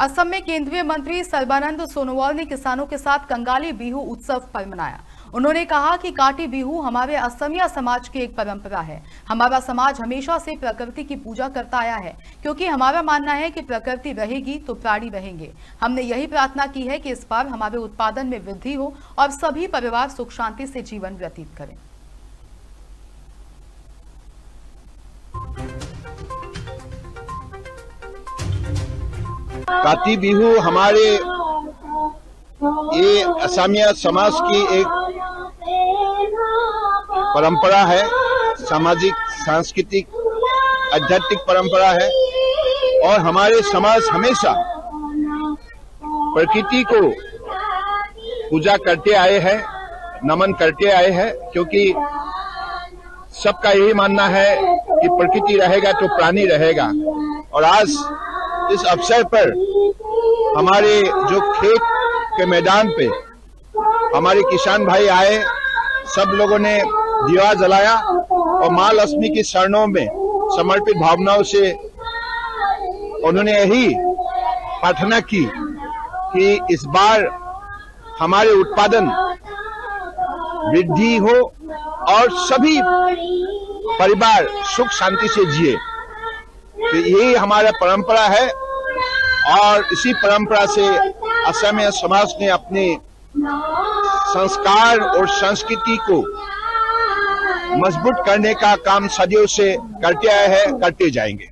असम में केंद्रीय मंत्री सर्बानंद सोनोवाल ने किसानों के साथ कंगाली बिहू उत्सव पर मनाया। उन्होंने कहा कि काटी बिहू हमारे असमिया समाज की एक परंपरा है। हमारा समाज हमेशा से प्रकृति की पूजा करता आया है। क्योंकि हमारा मानना है कि प्रकृति रहेगी तो प्राणी रहेंगे। हमने यही प्रार्थना की है कि इस बार हमारे उत्पादन में वृद्धि हो और सभी परिवार सुख शांति से जीवन व्यतीत करें। काती बिहू हमारे ये असमिया समाज की एक परंपरा है, सामाजिक, सांस्कृतिक, आध्यात्मिक परंपरा है। और हमारे समाज हमेशा प्रकृति को पूजा करते आए हैं, नमन करते आए हैं, क्योंकि सबका यही मानना है कि प्रकृति रहेगा तो प्राणी रहेगा। और आज इस अवसर पर हमारे जो खेत के मैदान पे हमारे किसान भाई आए, सब लोगों ने दिया जलाया और माँ लक्ष्मी की शरणों में समर्पित भावनाओं से उन्होंने यही प्रार्थना की कि इस बार हमारे उत्पादन वृद्धि हो और सभी परिवार सुख शांति से जिए। तो यही हमारा परंपरा है। और इसी परंपरा से असमिया समाज ने अपने संस्कार और संस्कृति को मज़बूत करने का काम सदियों से करते आए हैं, करते जाएँगे।